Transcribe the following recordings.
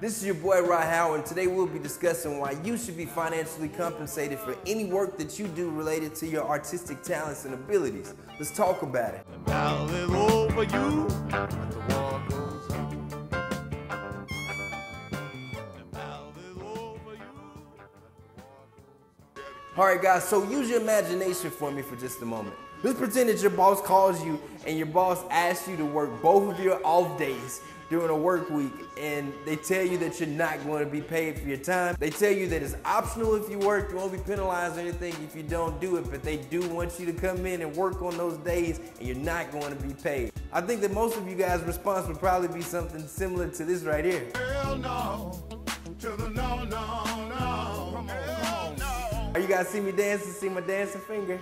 This is your boy Rod Howard, and today we'll be discussing why you should be financially compensated for any work that you do related to your artistic talents and abilities. Let's talk about it. Now it's over you. And the war goes on. And now it's over you. All right, guys, so use your imagination for me for just a moment. Let's pretend that your boss calls you and your boss asks you to work both of your off days during a work week and they tell you that you're not going to be paid for your time. They tell you that it's optional if you work, you won't be penalized or anything if you don't do it, but they do want you to come in and work on those days and you're not going to be paid. I think that most of you guys' response would probably be something similar to this right here. Hell no. To the no, no, no. Hell no. Are you guys see me dancing? See my dancing finger?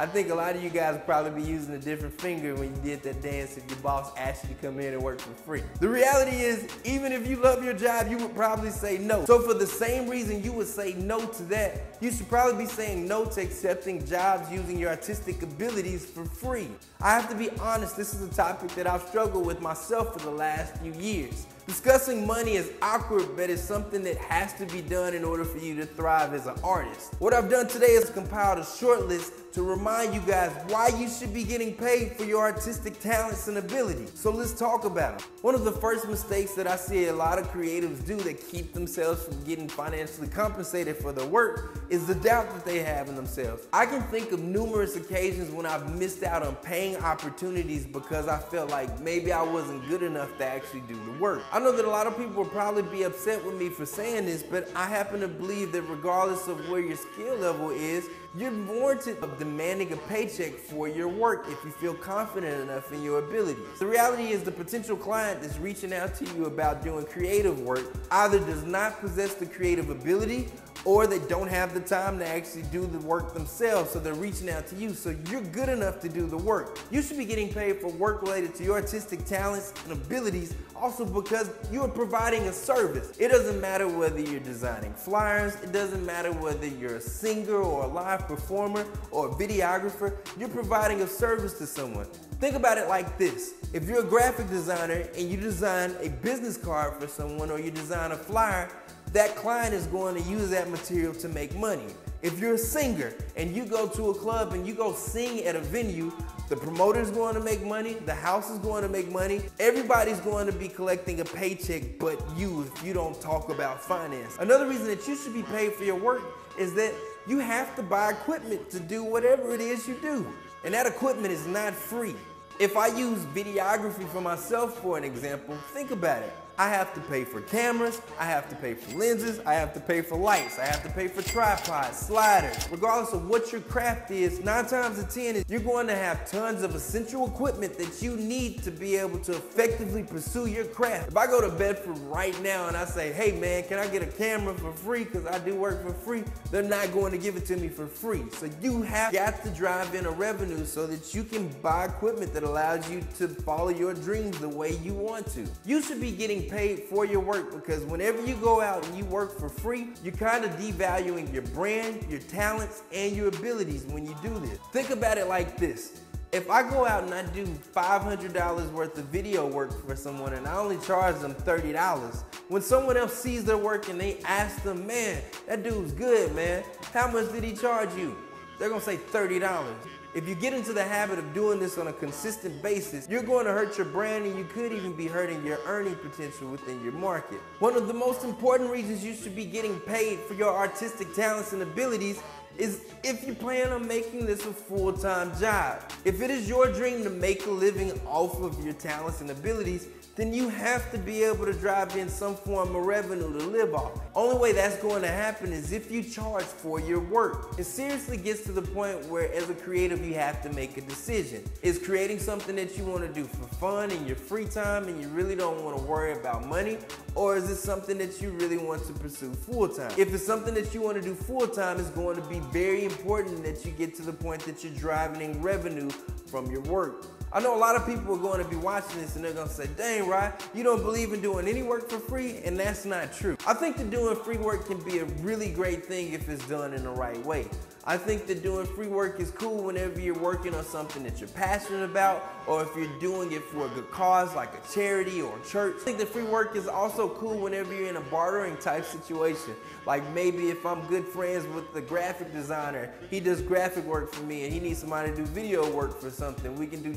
I think a lot of you guys probably be using a different finger when you did that dance if your boss asked you to come in and work for free. The reality is, even if you love your job, you would probably say no. So for the same reason you would say no to that, you should probably be saying no to accepting jobs using your artistic abilities for free. I have to be honest, this is a topic that I've struggled with myself for the last few years. Discussing money is awkward, but it's something that has to be done in order for you to thrive as an artist. What I've done today is compiled a short list to remind you guys why you should be getting paid for your artistic talents and abilities. So let's talk about them. One of the first mistakes that I see a lot of creatives do that keep themselves from getting financially compensated for their work is the doubt that they have in themselves. I can think of numerous occasions when I've missed out on paying opportunities because I felt like maybe I wasn't good enough to actually do the work. I know that a lot of people will probably be upset with me for saying this, but I happen to believe that regardless of where your skill level is, you're warranted of demanding a paycheck for your work if you feel confident enough in your abilities. The reality is the potential client that's reaching out to you about doing creative work either does not possess the creative ability or they don't have the time to actually do the work themselves, so they're reaching out to you. So you're good enough to do the work. You should be getting paid for work related to your artistic talents and abilities, also because you are providing a service. It doesn't matter whether you're designing flyers, it doesn't matter whether you're a singer or a live performer or a videographer, you're providing a service to someone. Think about it like this. If you're a graphic designer and you design a business card for someone or you design a flyer, that client is going to use that material to make money. If you're a singer and you go to a club and you go sing at a venue, the promoter's going to make money, the house is going to make money, everybody's going to be collecting a paycheck but you if you don't talk about finance. Another reason that you should be paid for your work is that you have to buy equipment to do whatever it is you do. And that equipment is not free. If I use videography for myself, for an example, think about it. I have to pay for cameras, I have to pay for lenses, I have to pay for lights, I have to pay for tripods, sliders. Regardless of what your craft is, nine times out of 10, you're going to have tons of essential equipment that you need to be able to effectively pursue your craft. If I go to Bedford right now and I say, hey man, can I get a camera for free because I do work for free, they're not going to give it to me for free. So you have got to drive in a revenue so that you can buy equipment that allows you to follow your dreams the way you want to. You should be getting paid for your work because whenever you go out and you work for free, you're kind of devaluing your brand, your talents, and your abilities when you do this. Think about it like this. If I go out and I do $500 worth of video work for someone and I only charge them $30, when someone else sees their work and they ask them, man, that dude's good, man. How much did he charge you? They're gonna say $30. If you get into the habit of doing this on a consistent basis, you're going to hurt your brand and you could even be hurting your earning potential within your market. One of the most important reasons you should be getting paid for your artistic talents and abilities is if you plan on making this a full-time job. If it is your dream to make a living off of your talents and abilities, then you have to be able to drive in some form of revenue to live off. Only way that's going to happen is if you charge for your work. It seriously gets to the point where as a creative you have to make a decision. Is creating something that you want to do for fun in your free time and you really don't want to worry about money? Or is it something that you really want to pursue full time? If it's something that you want to do full time, it's going to be very important that you get to the point that you're driving in revenue from your work. I know a lot of people are going to be watching this and they're going to say, dang, Rod, you don't believe in doing any work for free? And that's not true. I think that doing free work can be a really great thing if it's done in the right way. I think that doing free work is cool whenever you're working on something that you're passionate about or if you're doing it for a good cause like a charity or a church. I think that free work is also cool whenever you're in a bartering type situation. Like maybe if I'm good friends with the graphic designer, he does graphic work for me and he needs somebody to do video work for something, we can do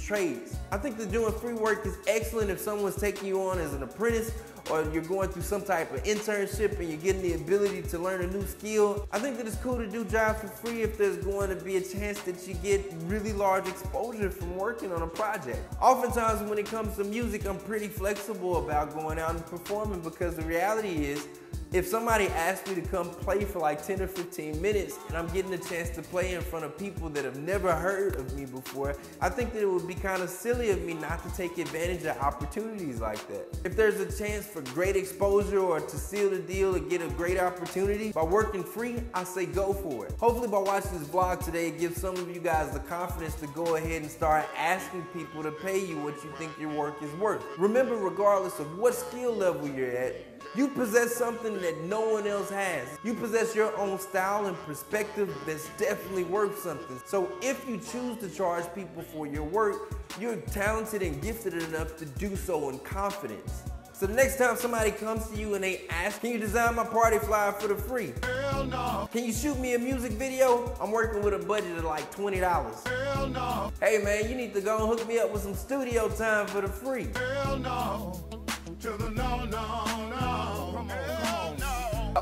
I think that doing free work is excellent if someone's taking you on as an apprentice or you're going through some type of internship and you're getting the ability to learn a new skill. I think that it's cool to do jobs for free if there's going to be a chance that you get really large exposure from working on a project. Oftentimes when it comes to music, I'm pretty flexible about going out and performing because the reality is if somebody asked me to come play for like 10 or 15 minutes and I'm getting a chance to play in front of people that have never heard of me before, I think that it would be kind of silly of me not to take advantage of opportunities like that. If there's a chance for great exposure or to seal the deal to get a great opportunity by working free, I say go for it. Hopefully by watching this vlog today, it gives some of you guys the confidence to go ahead and start asking people to pay you what you think your work is worth. Remember, regardless of what skill level you're at, you possess something that no one else has. You possess your own style and perspective that's definitely worth something. So if you choose to charge people for your work, you're talented and gifted enough to do so in confidence. So the next time somebody comes to you and they ask, can you design my party flyer for the free? Hell no. Can you shoot me a music video? I'm working with a budget of like $20. Hell no. Hey man, you need to go and hook me up with some studio time for the free. Hell no. To the no, no, no.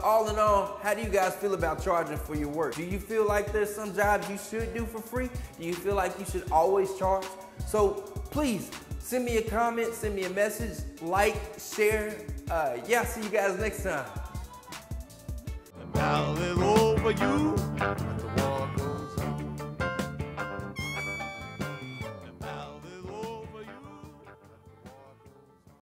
All in all, how do you guys feel about charging for your work? Do you feel like there's some jobs you should do for free? Do you feel like you should always charge? So please send me a comment, send me a message, like, share. Uh, yeah, see you guys next time.